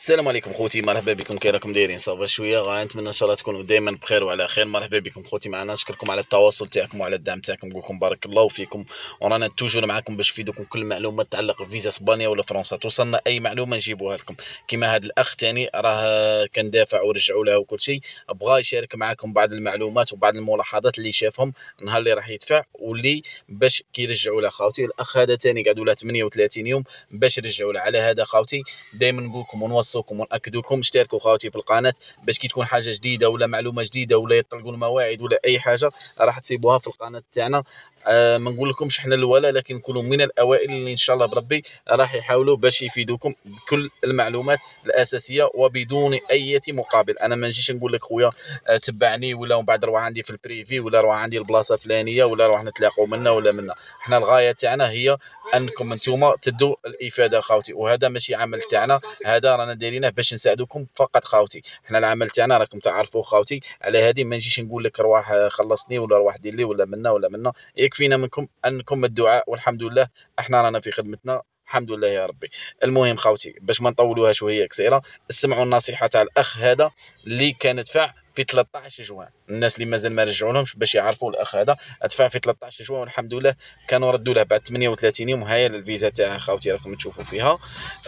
السلام عليكم خوتي مرحبا بكم كي راكم دايرين؟ صافا شوية غنتمنى إن شاء الله تكونوا دائما بخير وعلى خير. مرحبا بكم خوتي معنا نشكركم على التواصل تاعكم وعلى الدعم تاعكم نقول لكم بارك الله فيكم. ورانا توجور معكم باش نفيدكم كل معلومة تتعلق بفيزا إسبانيا ولا فرنسا. توصلنا أي معلومة نجيبوها لكم. كيما هذا الأخ تاني راه كان دافع ورجعوا له وكل شيء. بغى يشارك معكم بعض المعلومات وبعض الملاحظات اللي شافهم نهار اللي راح يدفع واللي باش كيرجعوا له. خاوتي الأخ هذا تاني قعدوا له 38 يوم باش يرجعوا له. على هذا خاوتي دائما نقول لكم ونوصوكم وناكدوا لكم اشتركوا في القناة باش كي تكون حاجة جديدة ولا معلومة جديدة ولا يطلقوا المواعيد ولا أي حاجة راح تسيبوها في القناة تاعنا. آه ما نقول لكمش إحنا الاولى لكن نكونوا من الأوائل اللي إن شاء الله بربي راح يحاولوا باش يفيدوكم بكل المعلومات الأساسية وبدون أي مقابل. أنا ما نجيش نقول لك خويا آه تبعني ولا من بعد روح عندي في البريفي ولا روح عندي البلاصة الفلانية ولا روح نتلاقوا منا ولا منا. إحنا الغاية تاعنا هي أنكم أنتم تدوا الإفادة خاوتي وهذا ماشي عمل تاعنا هذا رانا دايرينه باش نساعدوكم فقط خاوتي إحنا العمل تاعنا راكم تعرفوا خاوتي على هذه ما نجيش نقول لك روح خلصني ولا روح دير لي ولا منا ولا منا. يكفينا منكم انكم الدعاء والحمد لله إحنا رانا في خدمتنا. الحمد لله يا ربي. المهم خاوتي باش ما نطولوها شوية قصيره اسمعوا النصيحة تاع الأخ هذا اللي كان دفع في 13 جوان. الناس اللي مازال ما رجعوا لهمش باش يعرفوا الأخ هذا دفع في 13 جوان والحمد لله كانوا ردوا له بعد 38 يوم. هاي الفيزا تاع خاوتي راكم تشوفوا فيها.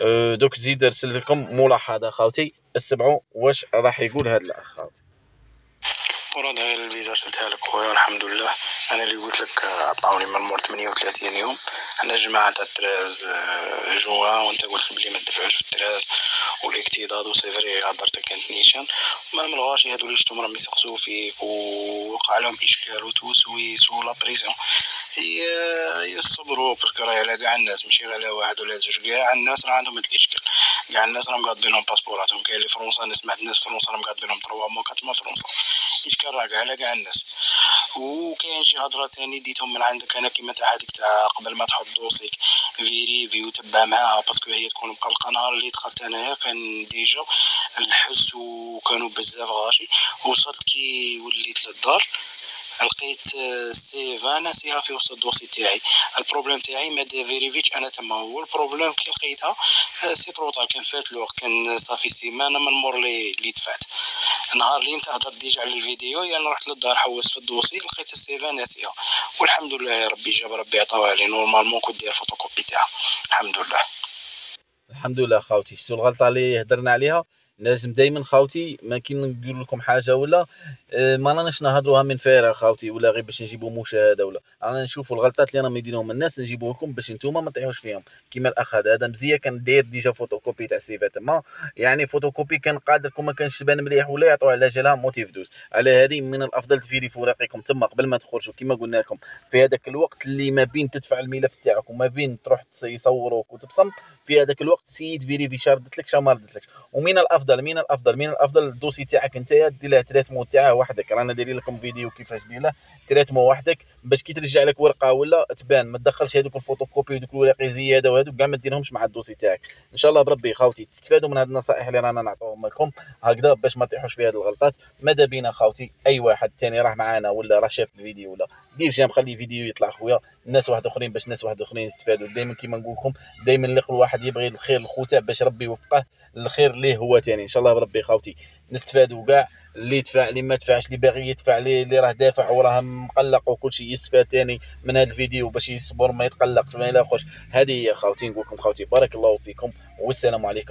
أه دوك زيد ارسل لكم ملاحظة خاوتي اسمعوا واش راح يقول هذا الأخ خاوتي مراد هاي الفيزا ارسلتها لك خويا الحمد لله. أنا اللي قلت لك عطاوني من مور 38 يوم. أنا جماعة تاع 13 جوان وأنت قلت بلي ما تدفعوش في 13 والاكتظاظ و c'est vrai هضرتك كانت نيشان. وما من الغاشي هادو اللي شفتهم راهم يسقسوا فيك ووقع لهم إشكال وتوسويس ولا بريزيون يصبروا parce que راهي على كاع الناس ماشي على واحد ولا زوج. كاع الناس راه عندهم هاد الإشكال. كاع الناس راهم قاضينهم باسبوراتهم كاين اللي فرنسا أنا سمعت ناس فرنسا راهم قاضينهم 3 موا 4 موا فرنسا. اشكال راه على كاع الناس. وكاين شي هضرة تاني ديتهم من عندك أنا كيما تاع هذيك تاع قبل ما تحط dossier ك vérifie وتبع معاها parce que هي تكون مقلقه نهار اللي دخلت انايا كان déjà الحس وكانوا بزاف غاشي. وصلت كي وليت للدار. لقيت سيفا ناسيها في وسط ال dossier تاعي. ال problème تاعي ما vérifi يتش أنا تما هو. ال problème كي لقيتها c'est trop tard كان فات الوقت كان صافي سيمانة من مور لي اللي دفعت نهار اللي انت هضرت déjà على الفيديو يعني رحت للدار حوس في ال dossier لقيت السيفا ناسيها. والحمد لله يا ربي جاب ربي عطاوها لي. normalement كنت داير فوتوكوبي تاعها. الحمد لله. الحمد لله خاوتي شتو الغلطة اللي هدرنا عليها؟ لازم دائما خاوتي ما كي نقول لكم حاجة ولا آه، ما راناش نهضروها من فارغ خاوتي ولا غير باش نجيبوا مشاهدة ولا. رانا نشوفوا الغلطات اللي راهم يديروهم الناس نجيبوا لكم باش نتوما ما تطيحوش فيهم. كيما الأخ هذا مزيه كان داير déjà photocopie تاع السيفا تما يعني فوتوكوبي كان قادر كون ما كانش يبان مليح ولا يعطوه على جالها motif douze. على هذه من الأفضل ت vérifi وا راقيكم تما قبل ما تخرجوا كيما قلنا لكم. في هذاك الوقت اللي ما بين تدفع الملف تاعك وما بين تروح يصوروك وتبصم في هذاك الوقت سيد vérifie شا ردت لك شا ما ردت لك ومن الأفضل من الأفضل من الأفضل ال dossier تاعك أنت دير له traitement تاعه وحدك. رانا دايرين لكم فيديو كيفاش دير له traitement وحدك. باش كي ترجع لك ورقة ولا تبان. ما تدخلش هذوك الفوتوكوبي ودوك الوراقي زياده وهذوك كاع ما ديرهمش مع ال dossier تاعك. إن شاء الله بربي خاوتي تستفادوا من هذه النصائح اللي رانا نعطوهم لكم. هكذا باش ما تطيحوش في هذه الغلطات. ماذا بينا خاوتي أي واحد ثاني راح معانا ولا راه شاف الفيديو ولا. دير جيم خلي فيديو يطلع خويا. الناس واحد آخرين باش ناس واحد آخرين يستفادوا. دائما كيما نقول لكم دائما اللي كل واحد يبغي الخير لخوته باش ربي يوفقه. الخير ليه هو ثاني إن شاء الله بربي خاوتي نستفادوا كاع اللي يدفع اللي ما دفعش اللي باغي يدفع اللي, راه دافع وراه مقلق وكل شيء يستفاد ثاني من هذا الفيديو باش يصبر ما يتقلقش ما يلاخوش هذه هي خاوتي نقول لكم خاوتي بارك الله فيكم والسلام عليكم.